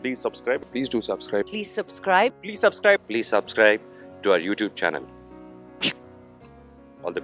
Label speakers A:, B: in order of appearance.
A: Please subscribe.
B: Please do subscribe.
C: Please subscribe.
A: Please subscribe.
D: Please subscribe to our YouTube channel.